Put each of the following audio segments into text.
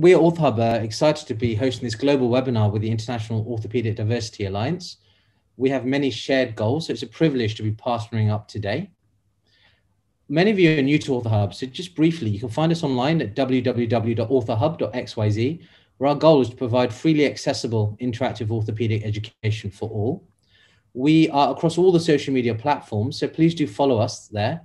we at OrthoHub are uh, excited to be hosting this global webinar with the International Orthopedic Diversity Alliance. We have many shared goals, so it's a privilege to be partnering up today. Many of you are new to OrthoHub, so just briefly, you can find us online at www.orthohub.xyz, where our goal is to provide freely accessible interactive orthopedic education for all. We are across all the social media platforms, so please do follow us there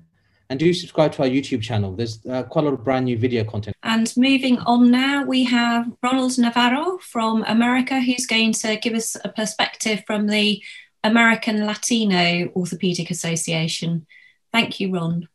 and do subscribe to our YouTube channel. There's uh, quite a lot of brand new video content. And moving on now, we have Ronald Navarro from America, who's going to give us a perspective from the American Latino Orthopedic Association. Thank you, Ron.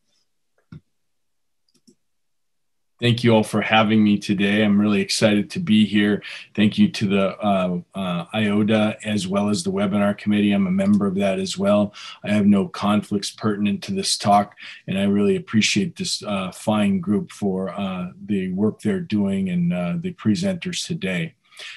Thank you all for having me today. I'm really excited to be here. Thank you to the uh, uh, IODA as well as the webinar committee. I'm a member of that as well. I have no conflicts pertinent to this talk, and I really appreciate this uh, fine group for uh, the work they're doing and uh, the presenters today.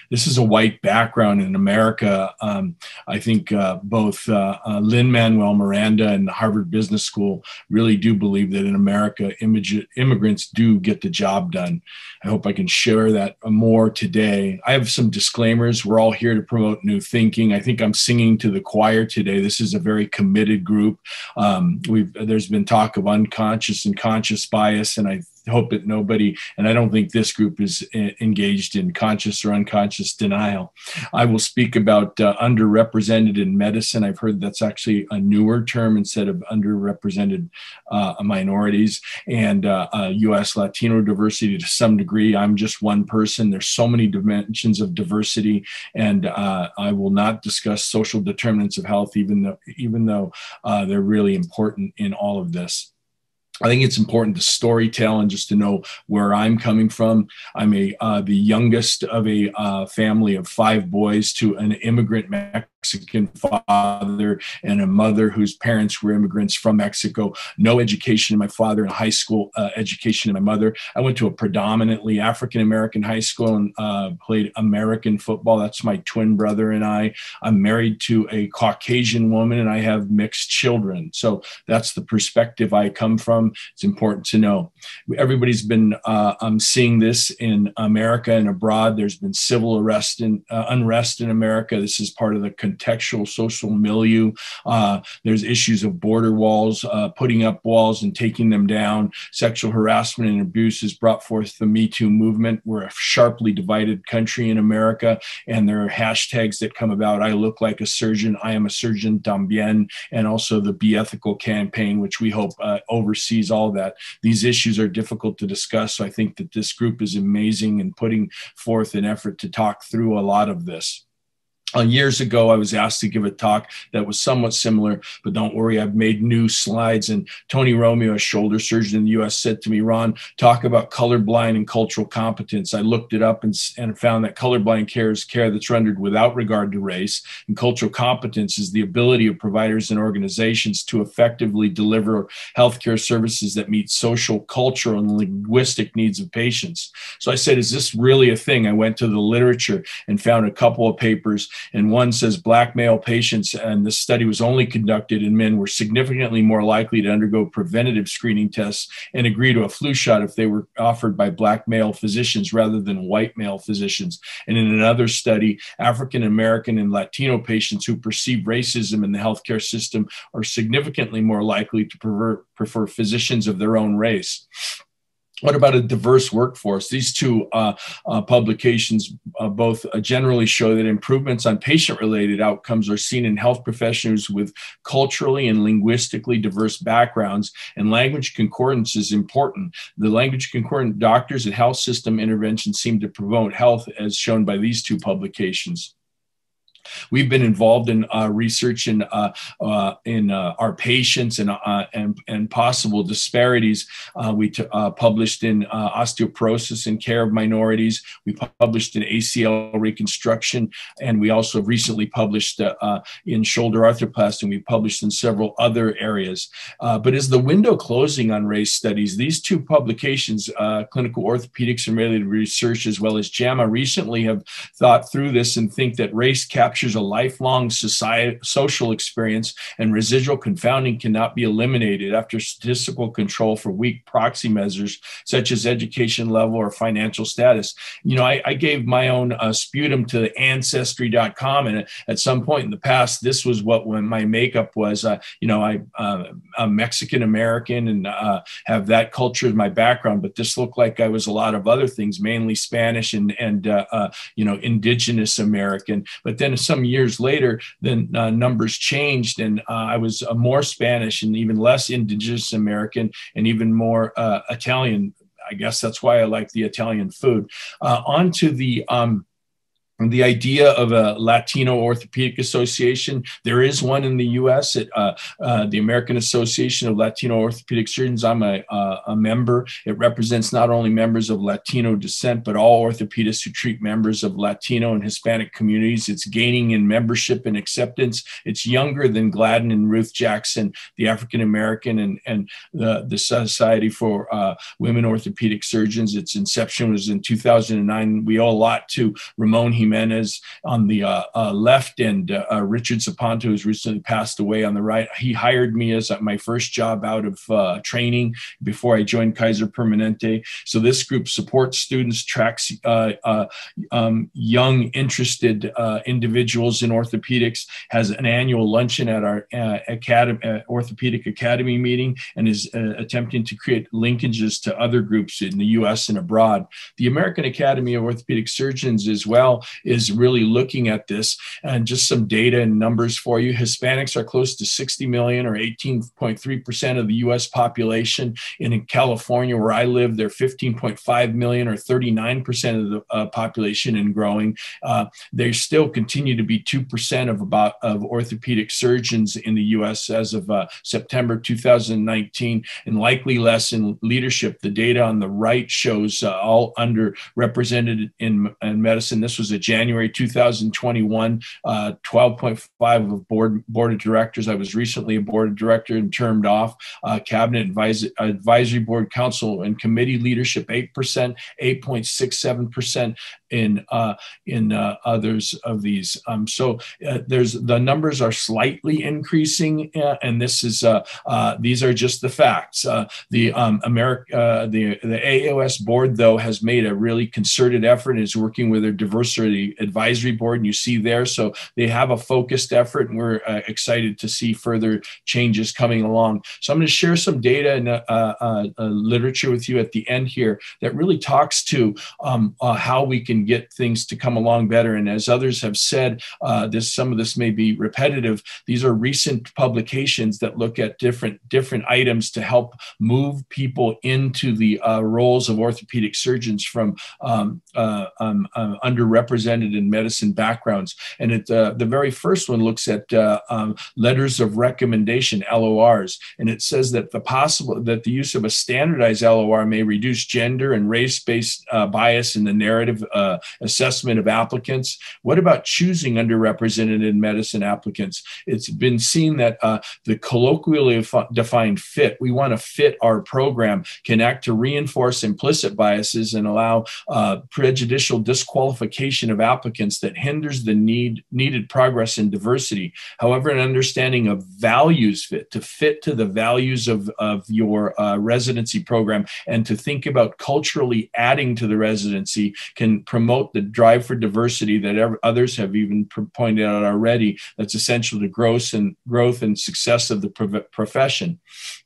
This is a white background in America. Um, I think uh, both uh, uh, Lin Manuel Miranda and the Harvard Business School really do believe that in America, immigrants do get the job done. I hope I can share that more today. I have some disclaimers. We're all here to promote new thinking. I think I'm singing to the choir today. This is a very committed group. Um, we've there's been talk of unconscious and conscious bias, and I hope that nobody, and I don't think this group is uh, engaged in conscious or unconscious denial. I will speak about uh, underrepresented in medicine. I've heard that's actually a newer term instead of underrepresented uh, minorities and uh, US Latino diversity to some degree. I'm just one person. There's so many dimensions of diversity, and uh, I will not discuss social determinants of health, even though, even though uh, they're really important in all of this. I think it's important to story tell and just to know where I'm coming from. I'm a uh, the youngest of a uh, family of five boys to an immigrant Mexican father and a mother whose parents were immigrants from Mexico. No education in my father and high school uh, education in my mother. I went to a predominantly African American high school and uh, played American football. That's my twin brother and I. I'm married to a Caucasian woman and I have mixed children. So that's the perspective I come from from. It's important to know. Everybody's been uh, um, seeing this in America and abroad. There's been civil arrest and uh, unrest in America. This is part of the contextual social milieu. Uh, there's issues of border walls, uh, putting up walls and taking them down. Sexual harassment and abuse has brought forth the Me Too movement. We're a sharply divided country in America, and there are hashtags that come about. I look like a surgeon. I am a surgeon también, and also the Be Ethical campaign, which we hope uh, oversees all that. These issues are difficult to discuss. So I think that this group is amazing in putting forth an effort to talk through a lot of this. Uh, years ago, I was asked to give a talk that was somewhat similar, but don't worry, I've made new slides. And Tony Romeo, a shoulder surgeon in the US, said to me, Ron, talk about colorblind and cultural competence. I looked it up and, and found that colorblind care is care that's rendered without regard to race, and cultural competence is the ability of providers and organizations to effectively deliver healthcare services that meet social, cultural, and linguistic needs of patients. So I said, Is this really a thing? I went to the literature and found a couple of papers and one says black male patients, and this study was only conducted in men, were significantly more likely to undergo preventative screening tests and agree to a flu shot if they were offered by black male physicians rather than white male physicians. And in another study, African American and Latino patients who perceive racism in the healthcare system are significantly more likely to prefer, prefer physicians of their own race. What about a diverse workforce? These two uh, uh, publications uh, both uh, generally show that improvements on patient related outcomes are seen in health professionals with culturally and linguistically diverse backgrounds, and language concordance is important. The language concordant doctors and health system interventions seem to promote health, as shown by these two publications. We've been involved in uh, research in uh, uh, in uh, our patients and and, and possible disparities. We t- published in osteoporosis and care of minorities. We published in ACL reconstruction, and we also recently published in shoulder arthroplasty. And we published in several other areas. but is the window closing on race studies? These two publications, Clinical Orthopedics and Related Research, as well as JAMA, recently have thought through this and think that race capture captures a lifelong society, social experience, and residual confounding cannot be eliminated after statistical control for weak proxy measures such as education level or financial status. You know, I, I gave my own uh, sputum to Ancestry.com, and at some point in the past, this was what when my makeup was. Uh, you know, I, uh, I'm Mexican American and uh, have that culture as my background, but this looked like I was a lot of other things, mainly Spanish and and uh, uh, you know indigenous American. But then some years later, then uh, numbers changed, and I was more Spanish and even less indigenous American and even more Italian. I guess that's why I like the Italian food. on to the um, the idea of a Latino Orthopedic Association. There is one in the U.S. At uh, uh, the American Association of Latino Orthopedic Surgeons. I'm a, uh, a, member. It represents not only members of Latino descent, but all orthopedists who treat members of Latino and Hispanic communities. It's gaining in membership and acceptance. It's younger than Gladden and Ruth Jackson, the African American and, and the, the Society for uh, Women Orthopedic Surgeons. Its inception was in 2009. We owe a lot to Ramon Jimenez on the uh, uh, left and uh, uh, Richard Zapanta, who's recently passed away on the right. He hired me as my first job out of uh, training before I joined Kaiser Permanente. So this group supports students, tracks um, young, interested individuals in orthopedics, has an annual luncheon at our academy, orthopedic academy meeting, and is attempting to create linkages to other groups in the U.S. and abroad. The American Academy of Orthopedic Surgeons as well is really looking at this and just some data and numbers for you. Hispanics are close to 60 million or 18.3% of the US population. And in California, where I live, they're 15.5 million or 39% of the uh, population and growing. Uh, they still continue to be 2% of about of orthopedic surgeons in the US as of uh, September 2019 and likely less in leadership. The data on the right shows uh, all underrepresented in, in medicine. This was a January 2021, uh, 12.5 of board board of directors. I was recently a board of director and termed off. Uh, cabinet advisory, advisory board council and committee leadership 8%, 8.67% in uh, in uh, others of these. Um, so uh, there's the numbers are slightly increasing, uh, and this is uh, uh, these are just the facts. the um, America the the AAOS board though has made a really concerted effort is working with their diversity advisory board, and you see there. So they have a focused effort, and we're excited to see further changes coming along. So I'm going to share some data and literature with you at the end here that really talks to um, how we can get things to come along better. And as others have said, uh, this some of this may be repetitive. These are recent publications that look at different different items to help move people into the uh, roles of orthopedic surgeons from um, uh, um, uh, underrepresented in medicine backgrounds. And it, uh, the very first one looks at uh, um, letters of recommendation (LORs), and it says that the possible that the use of a standardized LOR may reduce gender and race-based bias in the narrative uh, assessment of applicants? What about choosing underrepresented in medicine applicants? It's been seen that uh, the colloquially defined fit, we want to fit our program, can act to reinforce implicit biases and allow uh, prejudicial disqualification of applicants that hinders the need needed progress in diversity. However, an understanding of values fit, to fit to the values of, of your uh, residency program and to think about culturally adding to the residency can promote the drive for diversity that others have even pointed out already that's essential to growth and growth and success of the profession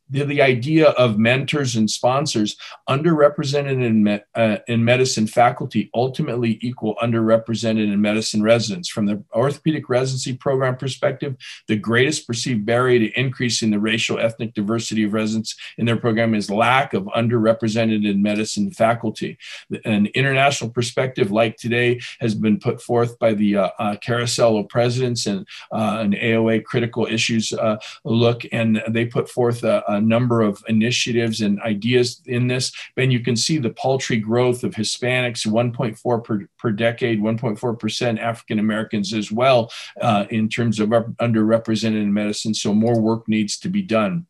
the, the idea of mentors and sponsors underrepresented in, me, uh, in medicine faculty ultimately equal underrepresented in medicine residents. From the orthopedic residency program perspective, the greatest perceived barrier to increasing the racial ethnic diversity of residents in their program is lack of underrepresented in medicine faculty. An international perspective like today has been put forth by the uh, uh, carousel of presidents and uh, an AOA critical issues uh, look, and they put forth a, a a number of initiatives and ideas in this. And you can see the paltry growth of Hispanics, 1.4 per, per decade, 1.4% African Americans as well, uh, in terms of underrepresented in medicine. So more work needs to be done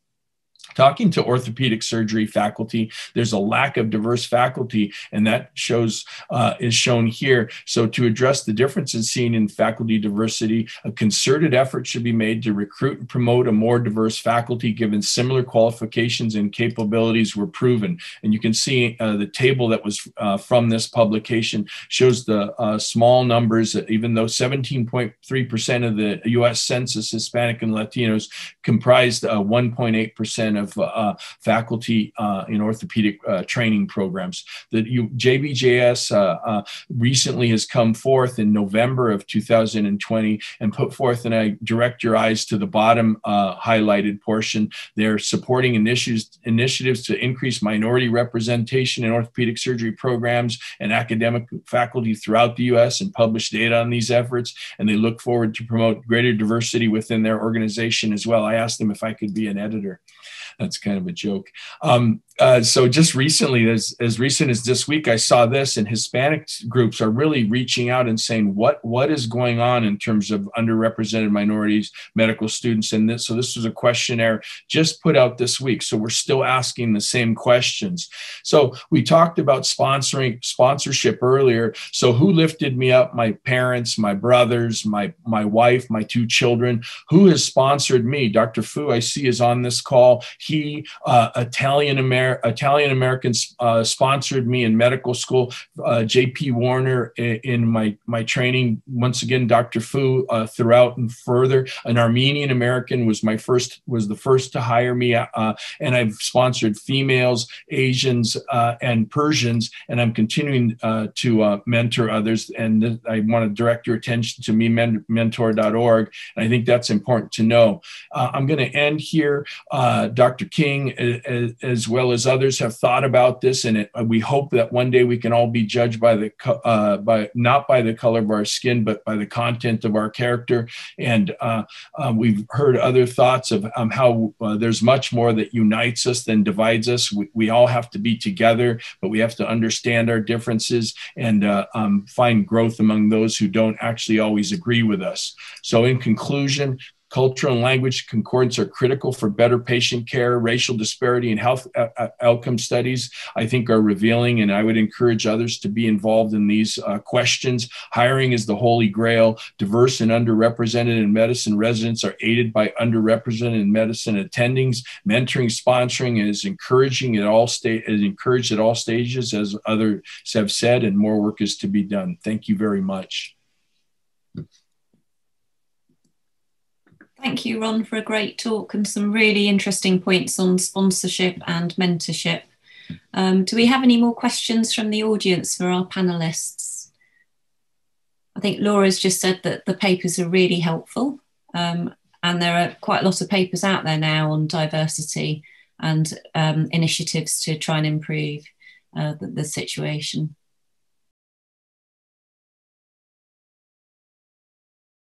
talking to orthopedic surgery faculty there's a lack of diverse faculty and that shows uh, is shown here. So to address the differences seen in faculty diversity a concerted effort should be made to recruit and promote a more diverse faculty given similar qualifications and capabilities were proven. And you can see uh, the table that was uh, from this publication shows the uh, small numbers that even though 17.3% of the us census hispanic and latinos comprised 1.8% uh, of uh, faculty uh, in orthopedic uh, training programs. The you, JBJS uh, recently has come forth in November of 2020 and put forth, and I direct your eyes to the bottom highlighted portion. They're supporting initiatives, initiatives to increase minority representation in orthopedic surgery programs and academic faculty throughout the U.S. and publish data on these efforts. And they look forward to promote greater diversity within their organization as well. I asked them if I could be an editor. That's kind of a joke. Um, uh, so just recently, as, as recent as this week, I saw this, and Hispanic groups are really reaching out and saying what what is going on in terms of underrepresented minorities, medical students, and this. So this was a questionnaire just put out this week. So we're still asking the same questions. So we talked about sponsoring sponsorship earlier. So who lifted me up? My parents, my brothers, my my wife, my two children. Who has sponsored me? Dr. Fu, I see, is on this call. He uh, Italian American Italian Americans uh, sponsored me in medical school. Uh, J.P. Warner in, my my training. Once again, Dr. Fu uh, throughout and further. An Armenian American was my first was the first to hire me, uh, and I've sponsored females, Asians, and Persians, and I'm continuing to mentor others. And I want to direct your attention to me mentor.org, and I think that's important to know. I'm going to end here. Dr. King, as, well as as others have thought about this, and it, we hope that one day we can all be judged by the uh, by not by the color of our skin, but by the content of our character. And uh, uh, we've heard other thoughts of um, how uh, there's much more that unites us than divides us. We, we, all have to be together, but we have to understand our differences and uh, um, find growth among those who don't actually always agree with us. So, in conclusion, Cultural and language concordance are critical for better patient care. Racial disparity and health uh, uh, outcome studies, I think, are revealing, and I would encourage others to be involved in these uh, questions. Hiring is the holy grail. Diverse and underrepresented in medicine residents are aided by underrepresented in medicine attendings. Mentoring, sponsoring is encouraging at all state is encouraged at all stages, as others have said, and more work is to be done. Thank you very much. Thank you, Ron, for a great talk and some really interesting points on sponsorship and mentorship. Um, do we have any more questions from the audience for our panelists? I think Laura's just said that the papers are really helpful um, and there are quite a lot of papers out there now on diversity and um, initiatives to try and improve uh, the, the situation.